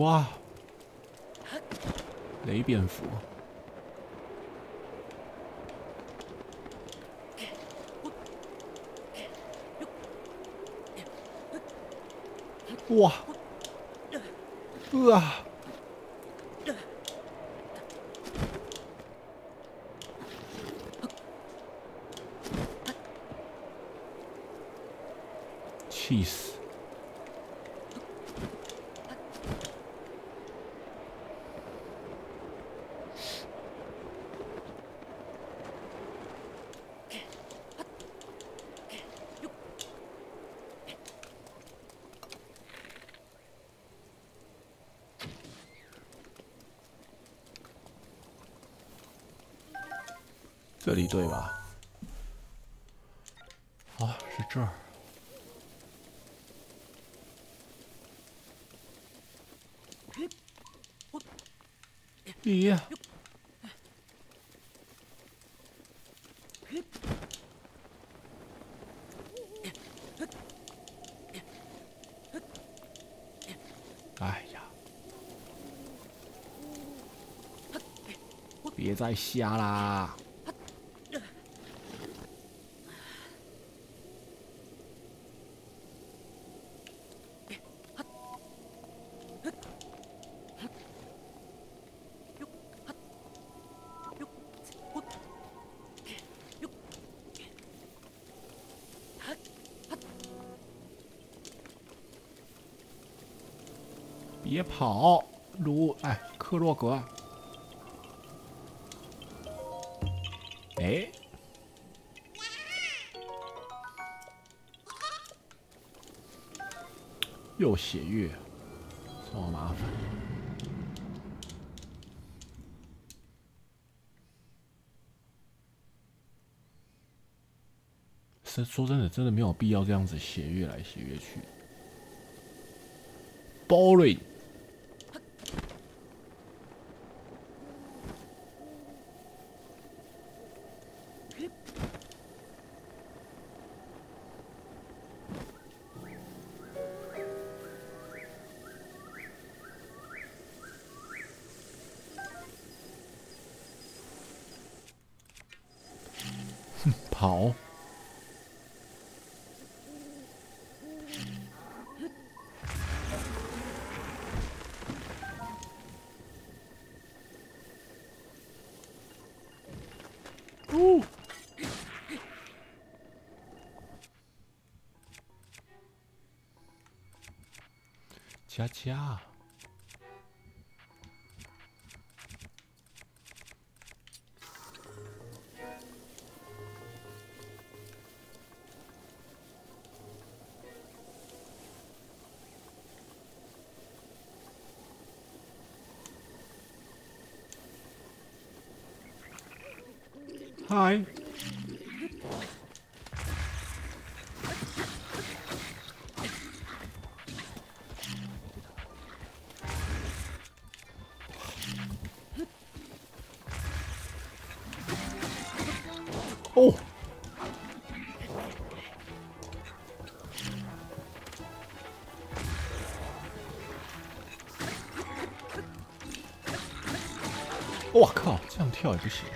哇！雷蝙蝠。哇！啊！气死！这里对吧？啊，是这儿。咦？哎呀！别再瞎啦！别跑，卢哎，克洛格，哎，又血月，这么麻烦。是说真的，真的没有必要这样子血月来血月去，boring。Hi. 跳也不行。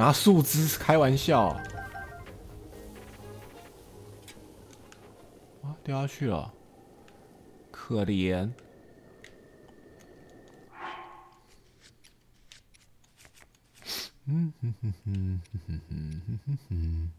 拿树枝开玩笑。啊，掉下去了，可怜。嗯哼哼哼哼哼哼哼哼。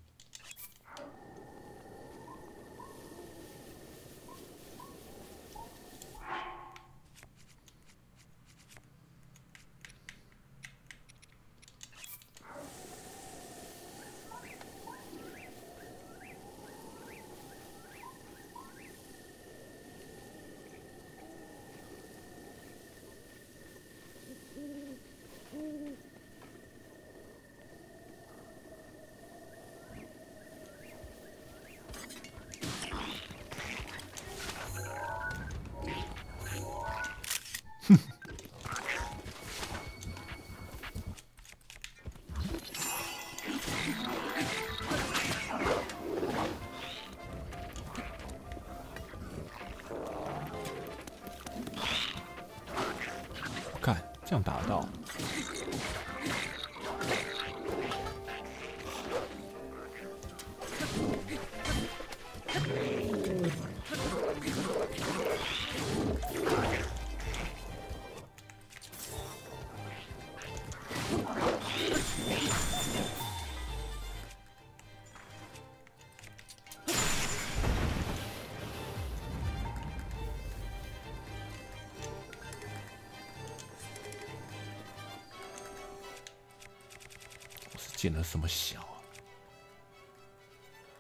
捡了什么小啊？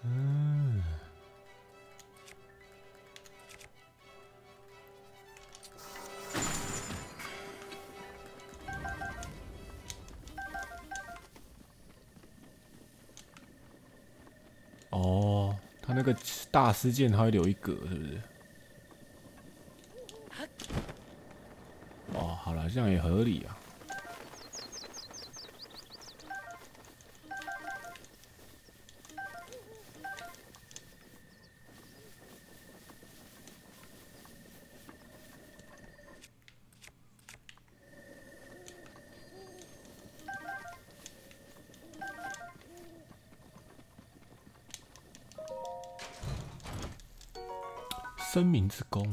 嗯，哦，他那个大师剑他会留一格，是不是？哦，好了，这样也合理啊。子宫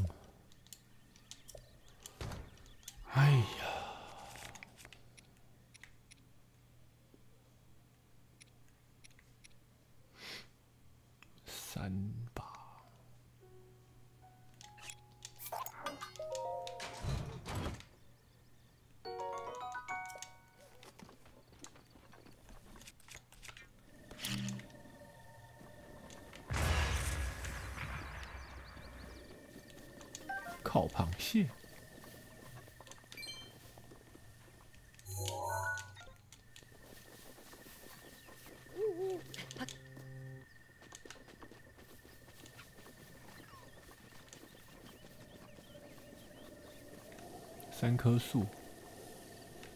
棵树，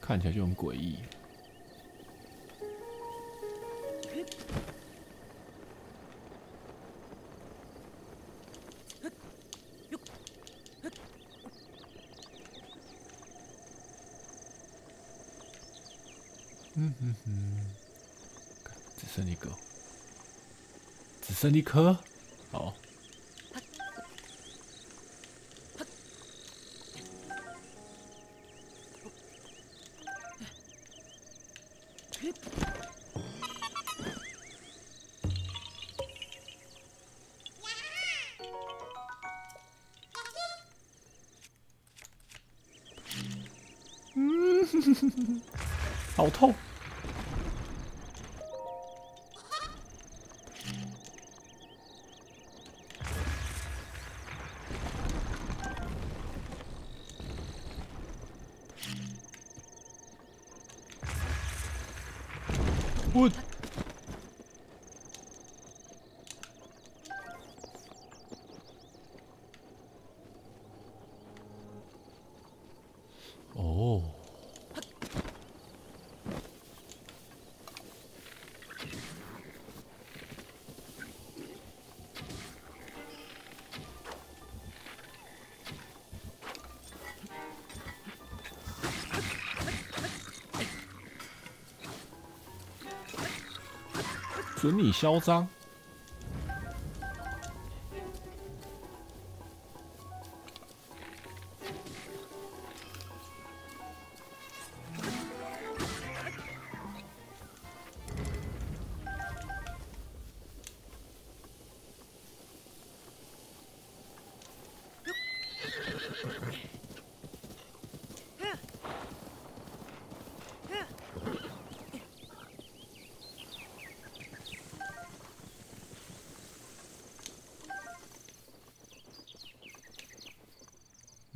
看起来就很诡异。嗯哼哼，只剩一个，只剩一颗，好。准你嚣张！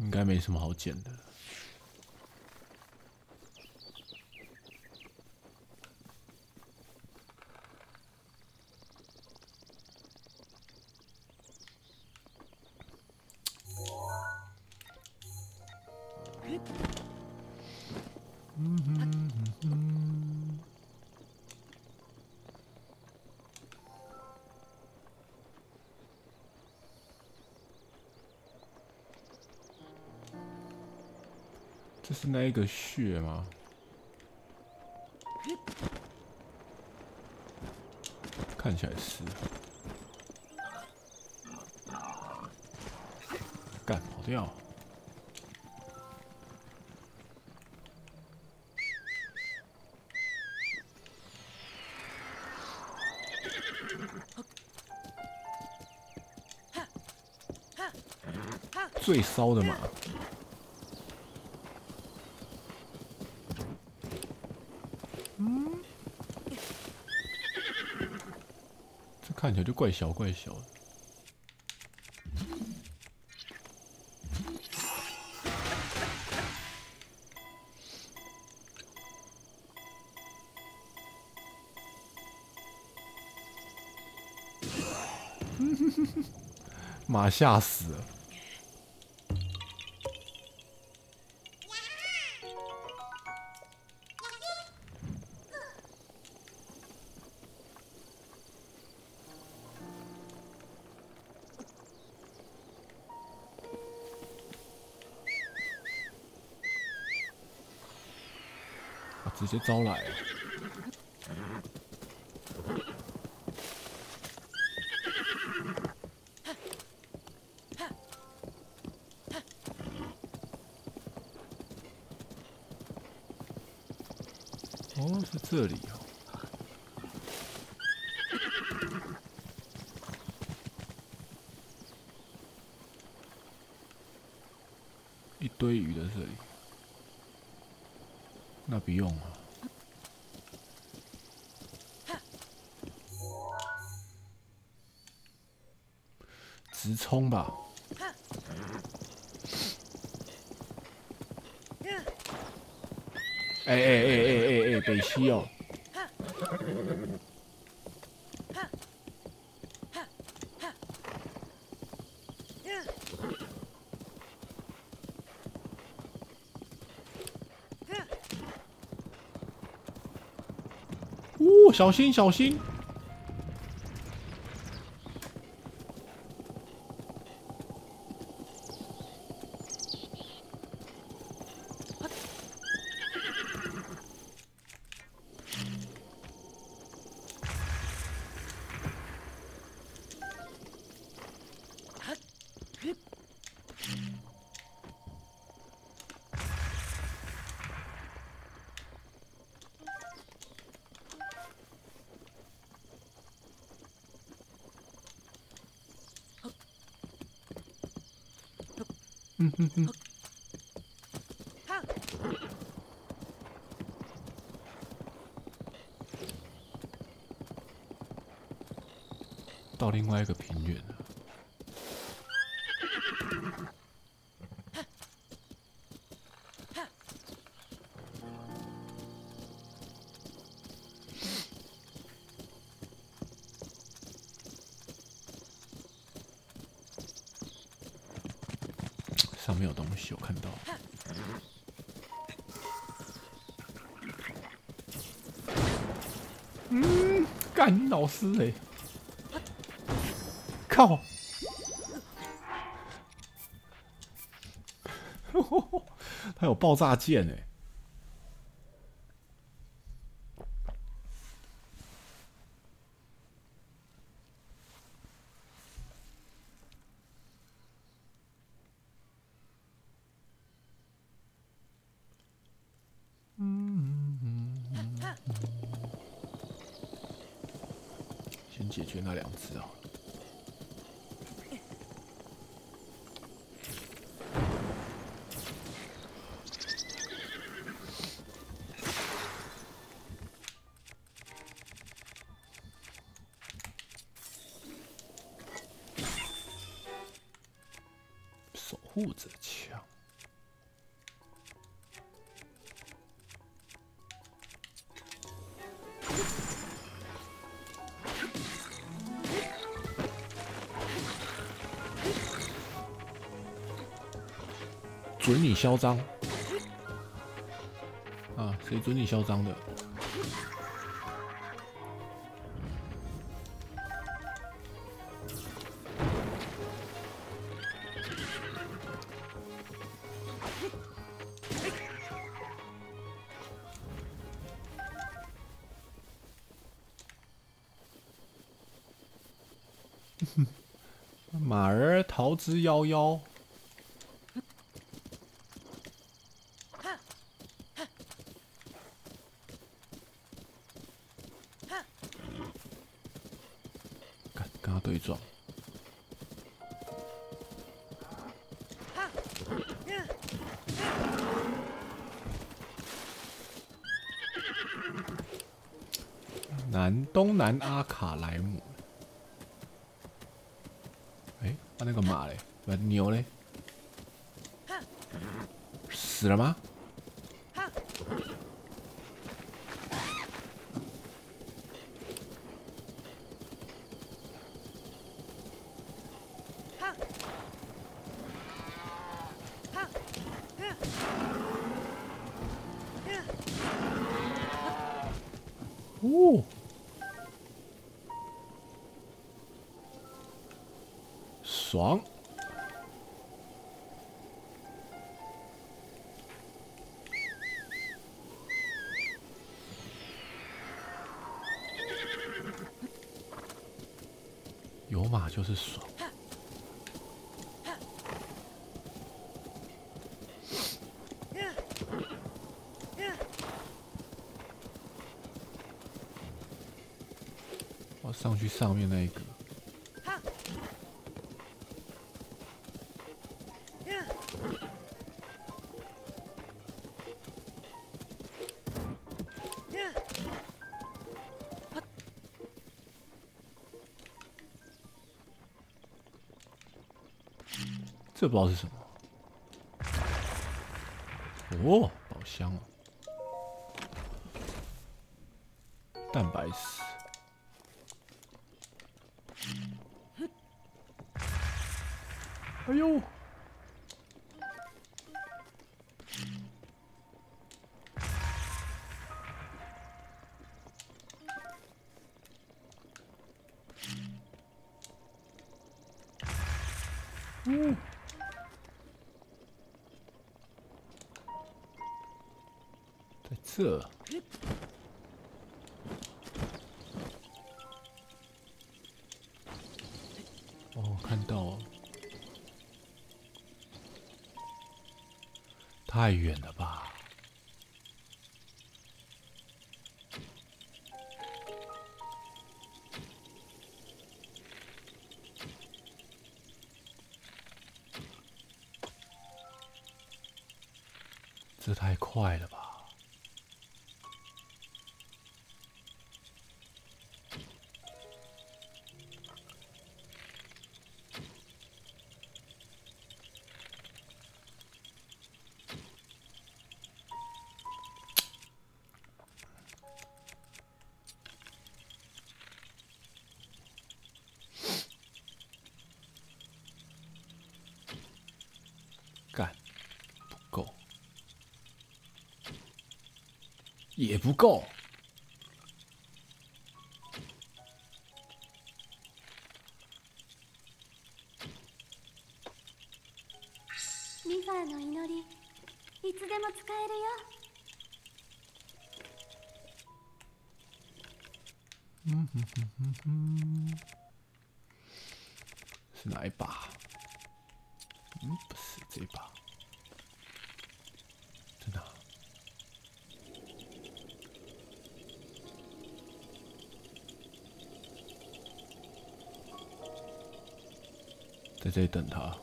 应该没什么好剪的。个穴吗？看起来是。干跑掉。最骚的马。看起来就怪小怪小的，马吓死了。直接招来，哦，是这里哦，一堆鱼在这里。那不用了，直冲吧！哎哎哎哎哎哎，北西哦！小心，小心！到另外一个平原了。干老师哎！靠！他有爆炸剑哎！先决那两准你嚣张！啊，谁准你嚣张的？马儿逃之夭夭。跟跟他对撞。南阿卡莱姆。哎，他那个马嘞，不牛嘞，死了吗？哦，爽！有马是爽。我上去上面那一个。这不知道是什么。哦，宝箱哦，蛋白石。哎呦！这。哦，看到了。太远了也不够。在等他。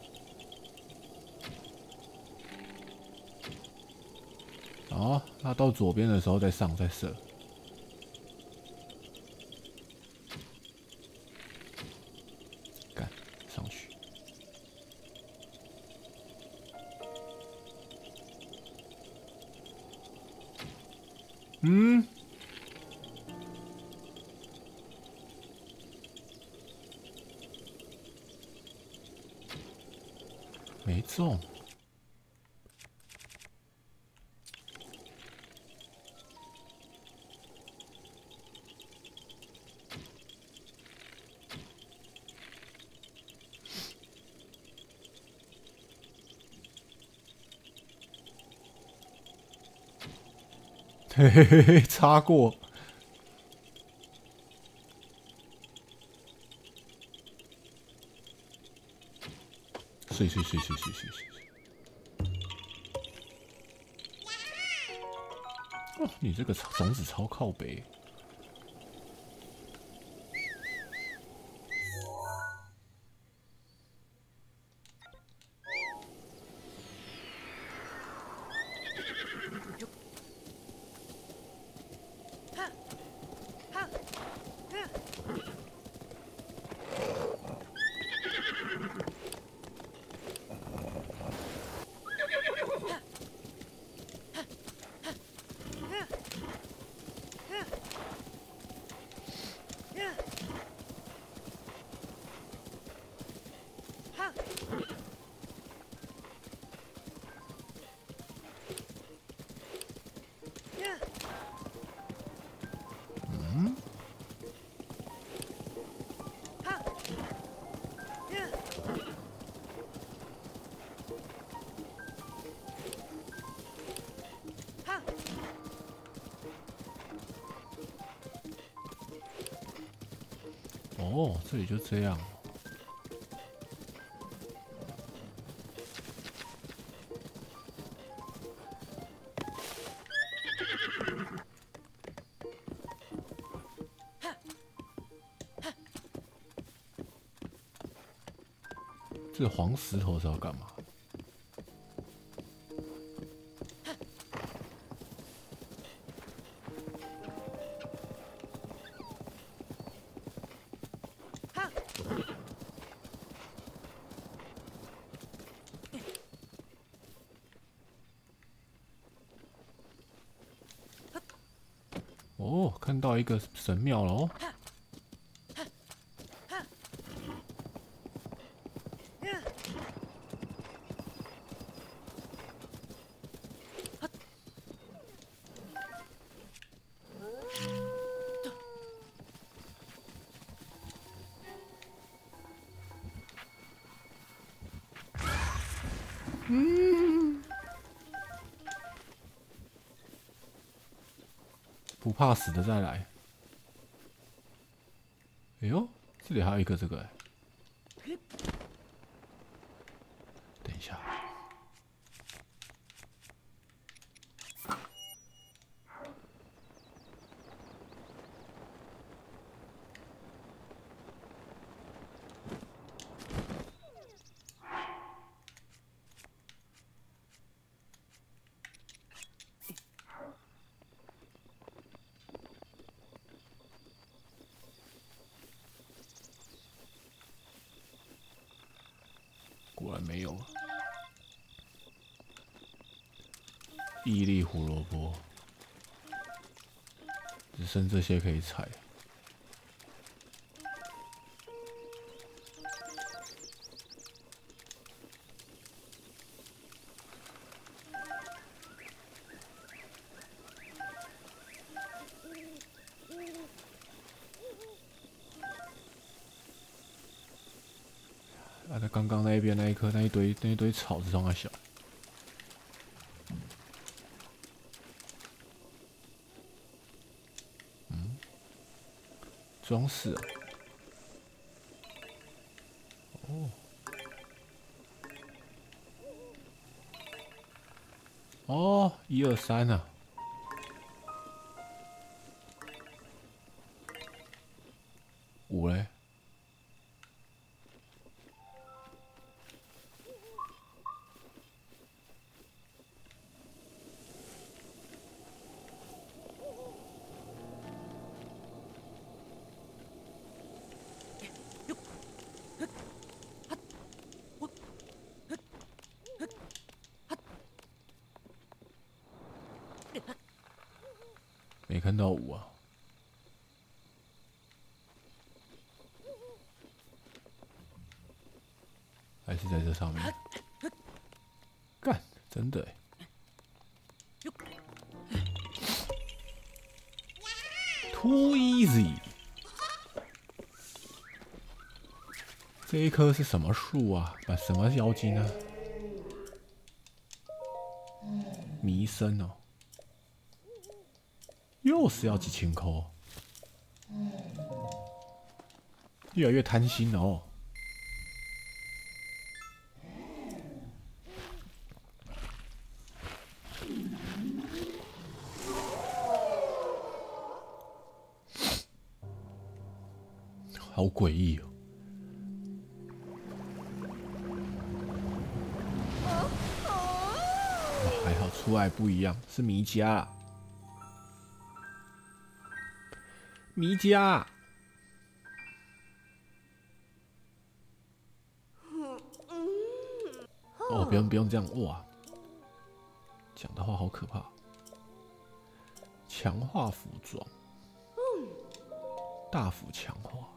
好，那到左边的时候再上再射。干，上去。嗯。没中。嘿嘿嘿嘿，擦过。睡睡睡睡睡睡睡。哦，你这个种子超靠北。就这样。这黄石头是要干嘛？一个神庙喽。不怕死的再来。哎呦，这里还有一个这个。等一下。果然没有，毅力胡萝卜，只剩这些可以采。啊，在刚刚那边那一颗那一堆那一堆草是从哪小？装饰。哦。哦，一二三呢。五嘞。看到五啊？还是在这上面？干，真的欸 Too easy。这一棵是什么树啊？啊，什么妖精啊？迷生哦，又是要几千颗，越来越贪心了哦。诡异哦！还好出来不一样，是迷家，迷家。哦，不用不用这样哇！讲的话好可怕。强化服装，大幅强化。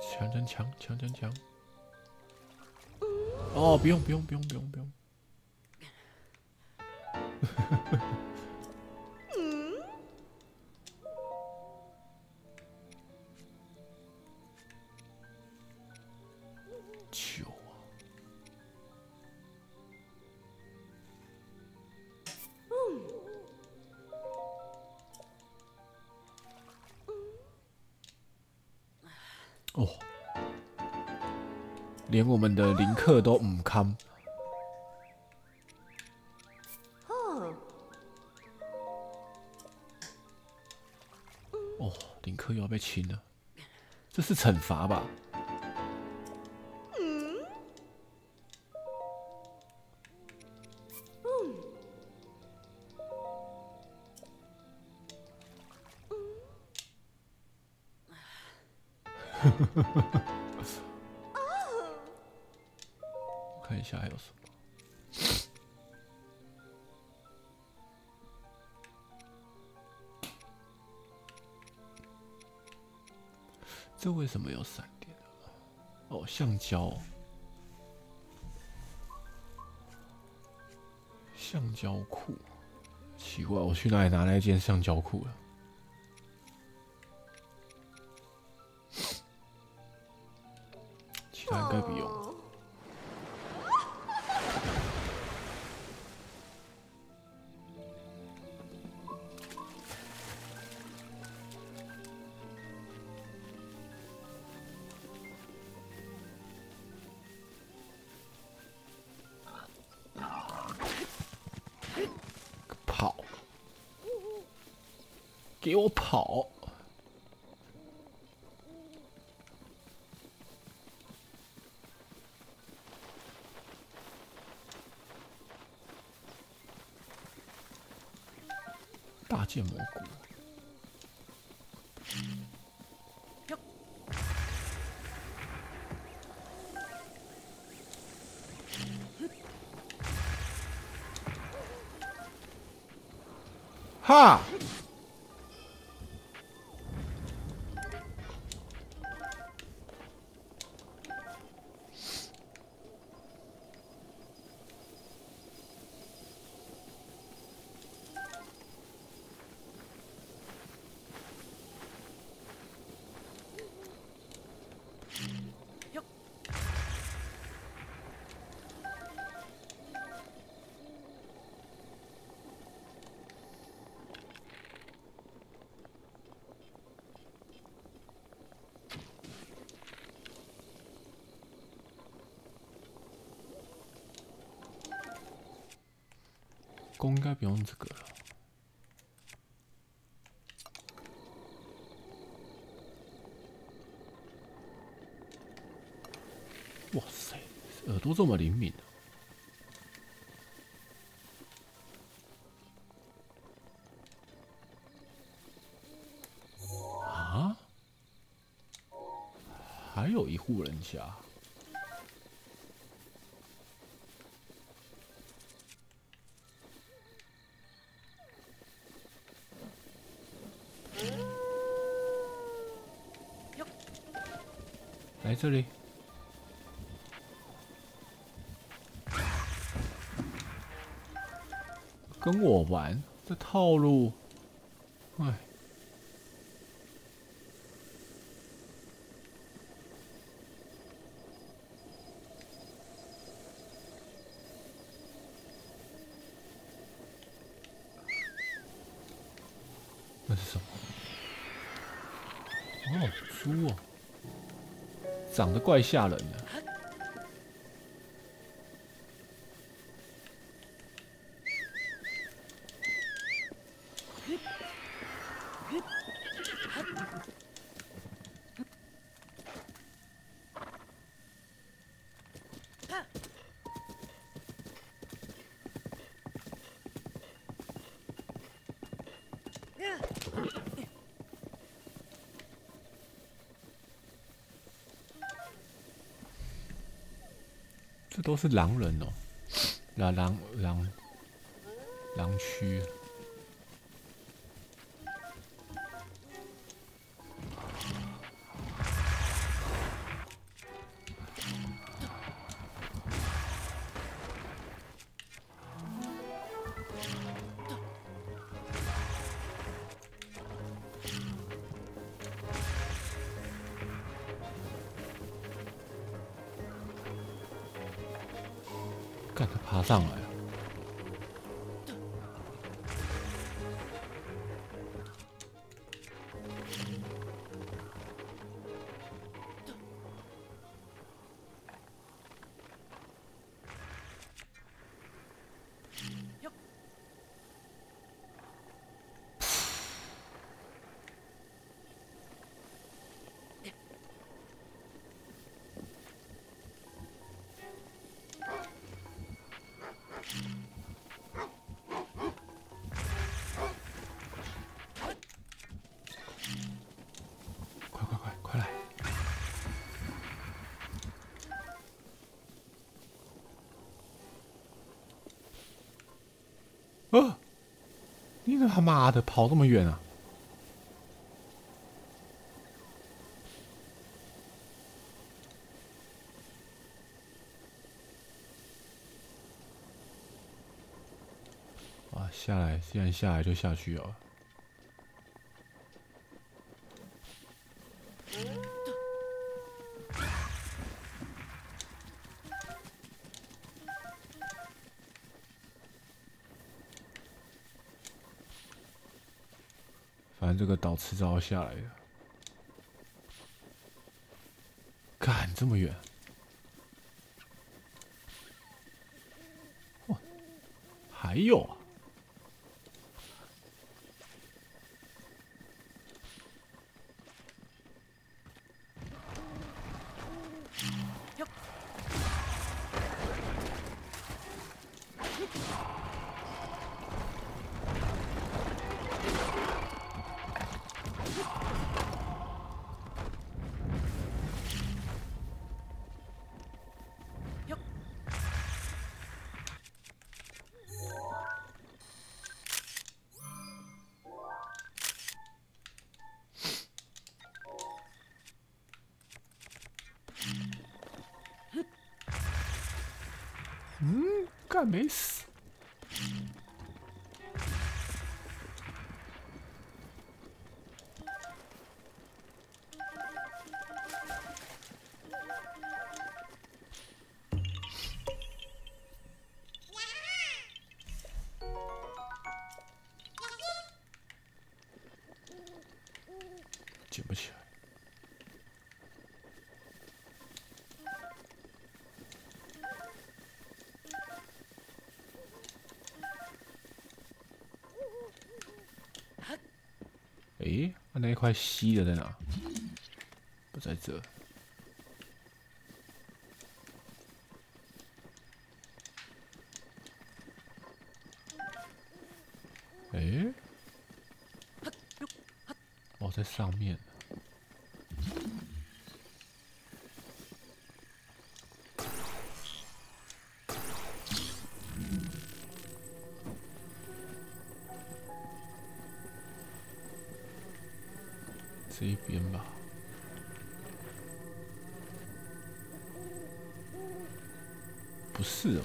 强强强强强强！哦，不用不用不用不用不用。连我们的林克都唔堪。哦，林克又要被清了，这是惩罚吧？看一橡胶，橡胶裤，奇怪，我去哪里拿那件橡胶裤了？其他应该不用。给我跑！大剑蘑菇。哈！应该不用这个了。哇塞，耳朵这么灵敏、啊？还有一户人家。这里。跟我玩这套路，哎。那是什么？哦，猪哦，长得怪吓人的。都是狼人哦，狼狼狼狼区。干他爬上来他妈的跑这么远啊！啊，下来，既然下来就下去哦。反正这个岛迟早要下来的。干这么远！哇，还有啊！嗯，那一块稀的在哪？不在这。诶，哦，在上面。是哦。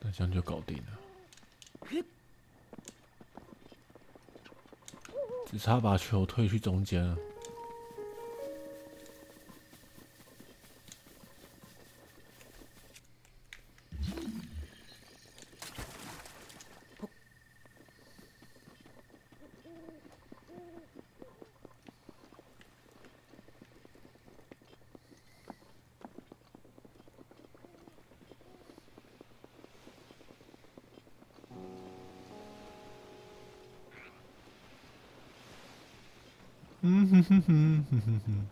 那这样就搞定了，只差把球推去中间了。哼哼哼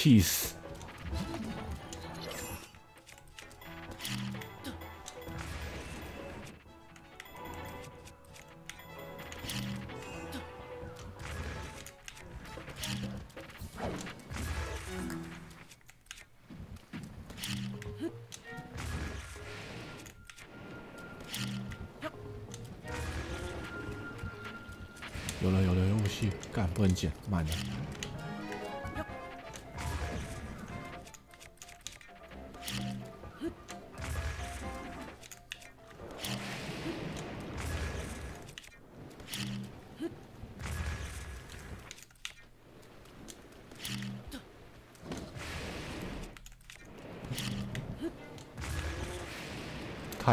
气死！有了有了，有武器，干不能捡，慢了。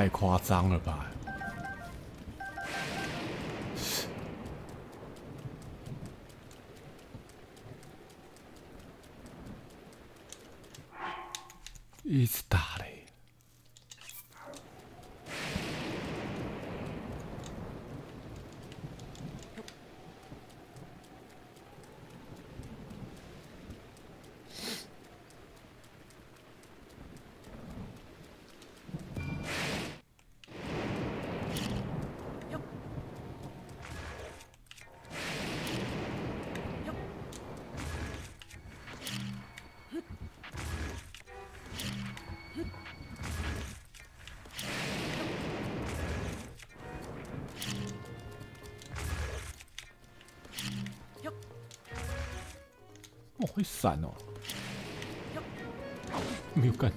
太夸张了吧！没有干。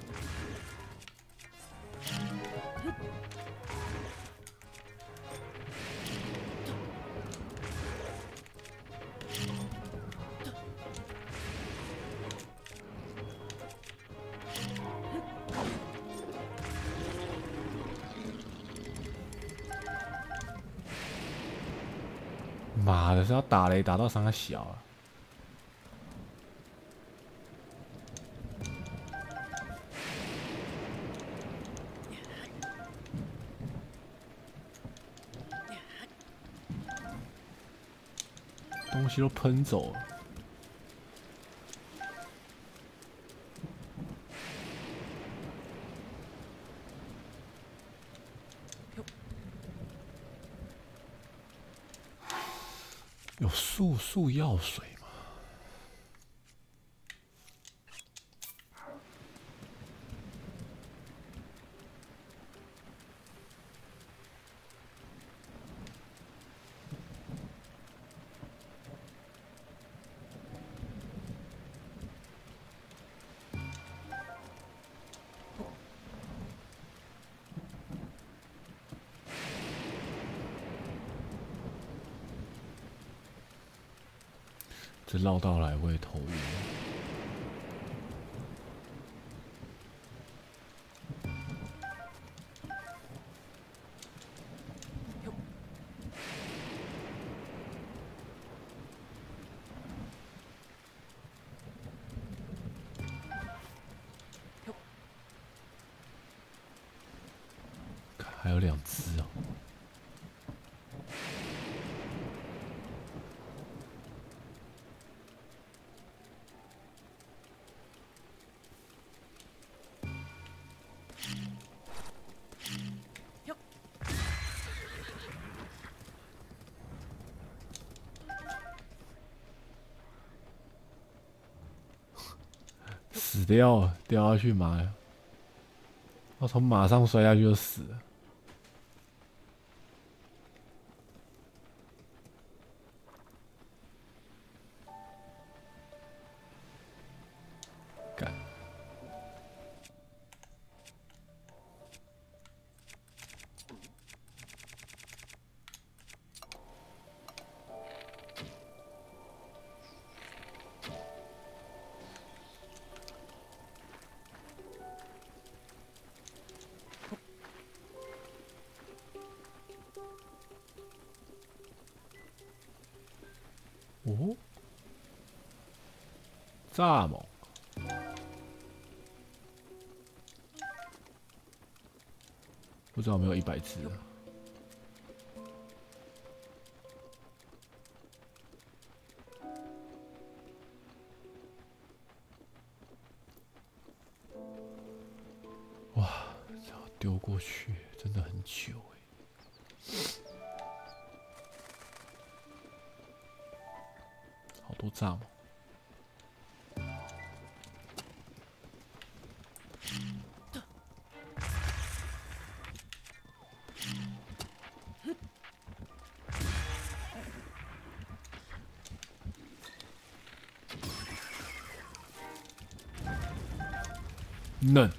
妈的，是要打雷打到伤害小啊！东西都喷走了。有速速药水绕道来会头晕。还有。两只哦。掉，掉下去马呀！我从马上摔下去就死了。知嫩。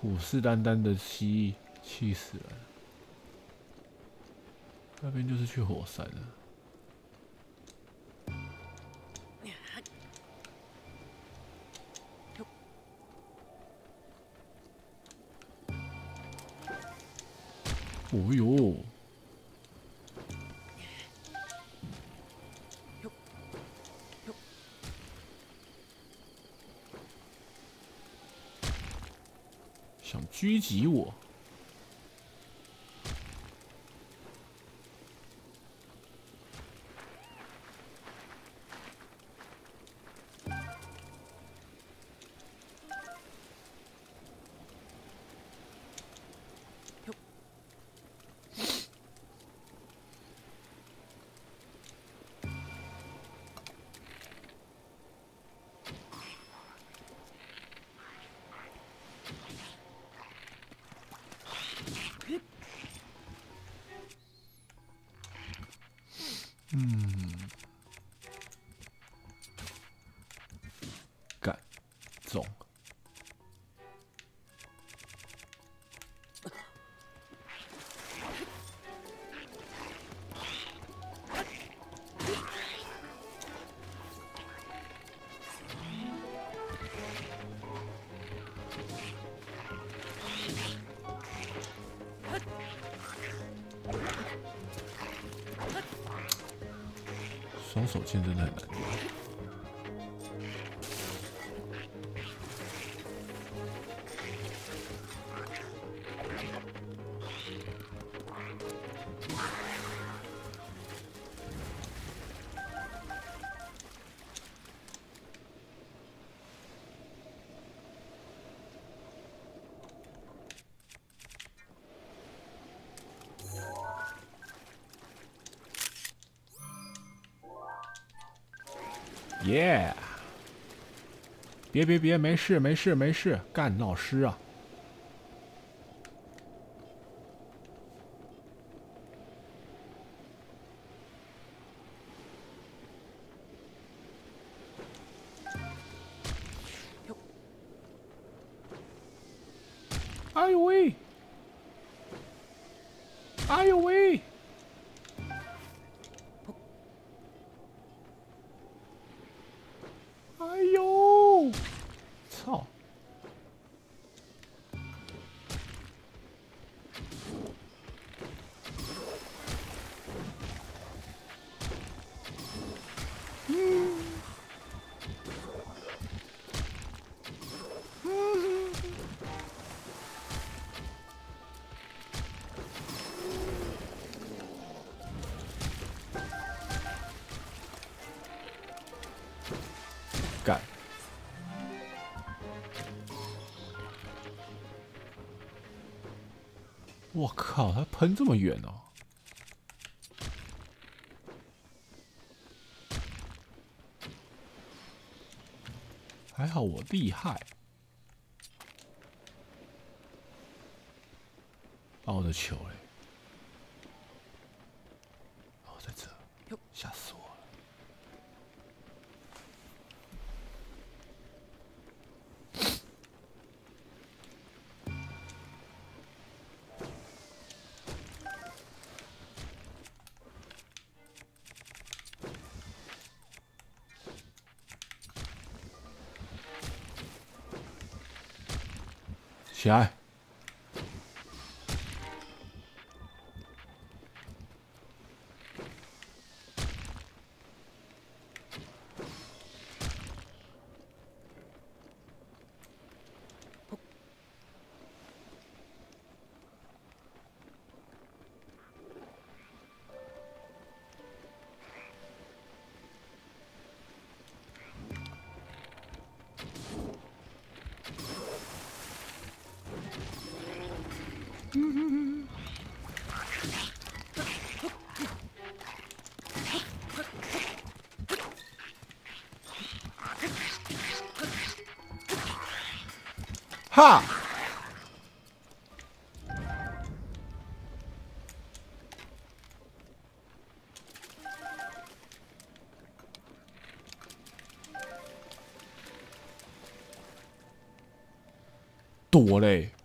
虎视眈眈的蜥蜴，气死了！那边就是去火山了。哦呦！想狙击我？双手剑真的很难。别。别别别，没事没事没事，干老师啊！干！我靠，他喷这么远哦！还好我厉害。啊，我的球嘞！起哈！躲嘞！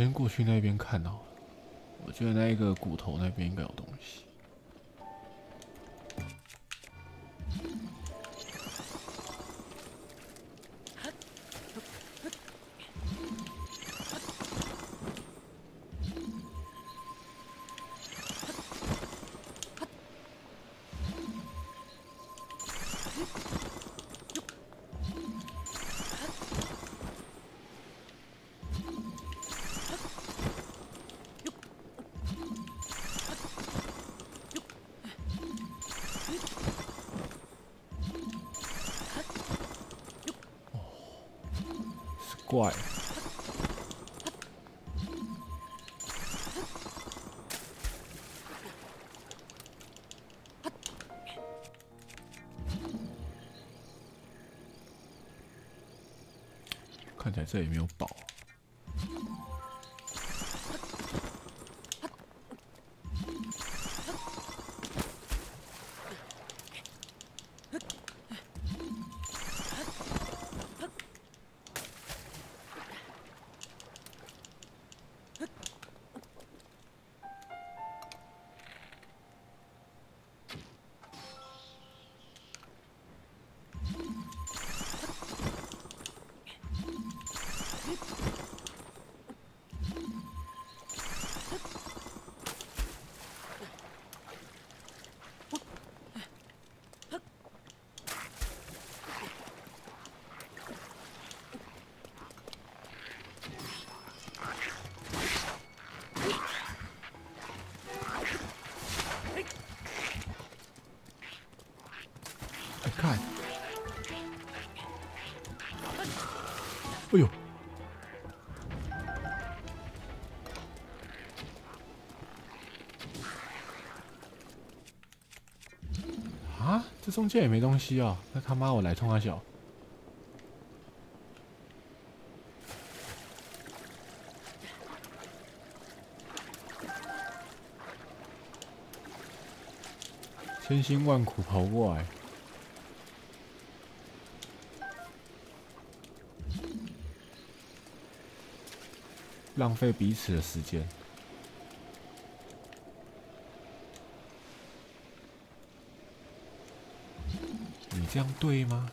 先过去那边看到了。我觉得那一个骨头那边应该有东西。中间也没东西哦，那他妈我来冲他小。千辛万苦跑过来，浪费彼此的时间。这样对吗？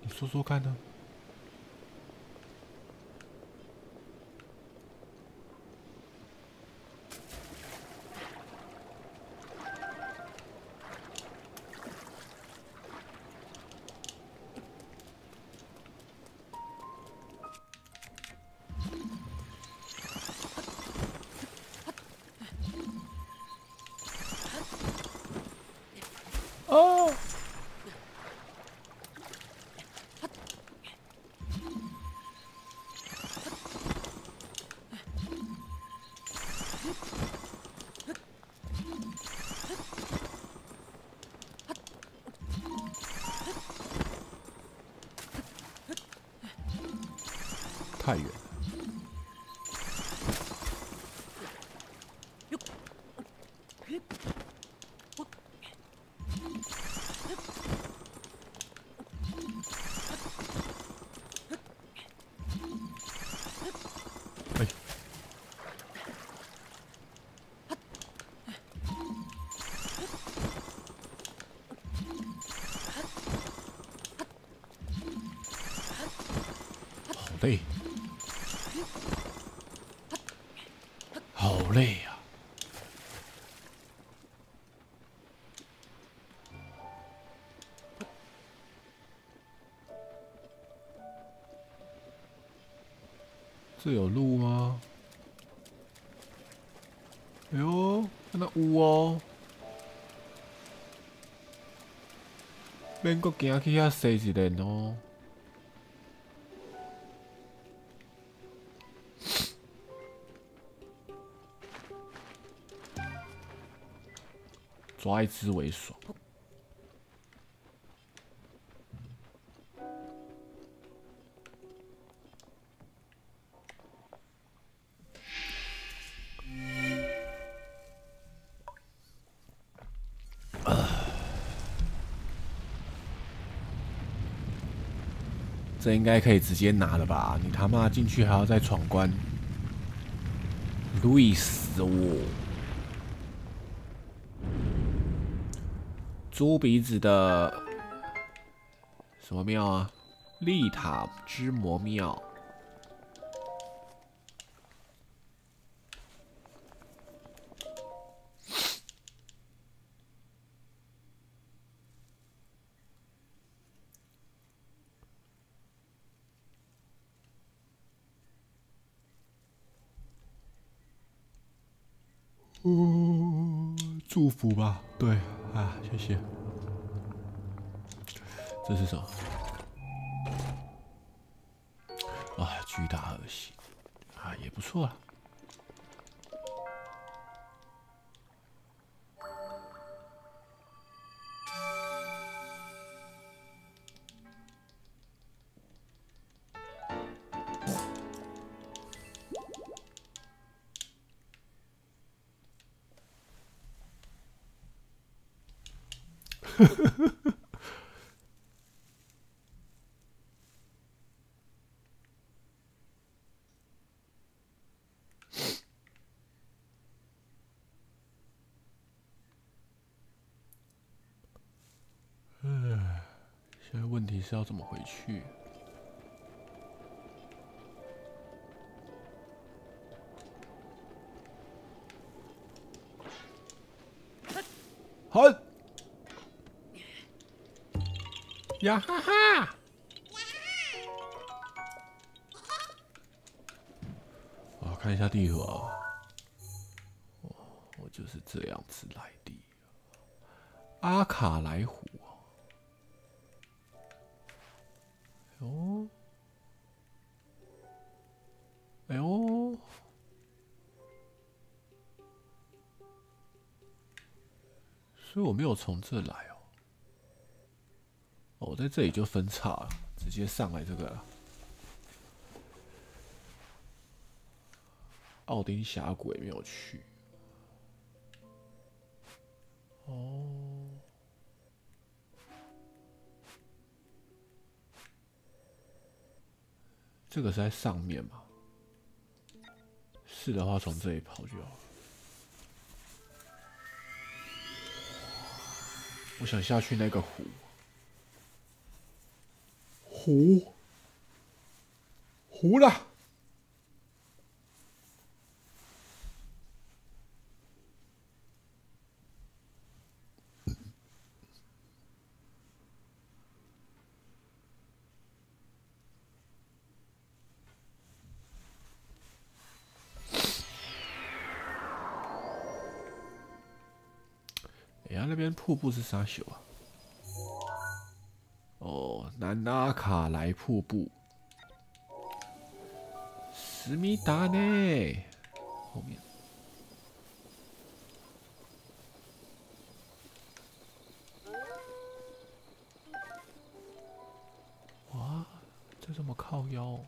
你说说看呢？这有路吗？哎呦，看到有哦，免搁行去遐踅一轮哦。抓一只为爽。这应该可以直接拿了吧？你他妈进去还要再闯关，累死我！猪鼻子的什么庙啊？利塔之魔庙。祝福吧，对啊，谢谢。这是什么？啊，巨大恶心啊，也不错啊。要怎么回去？好，呀哈哈！啊，看一下地图啊。哦，我就是这样子来的。阿卡莱湖没有从这来哦。哦，我在这里就分叉了，直接上来这个了。奥丁峡谷也没有去。哦，这个是在上面吗？是的话，从这里跑就好。我想下去那个湖，湖，湖了。瀑布是啥秀啊？哦，南阿卡莱瀑布，思密达呢？后面。哇，这这么靠腰？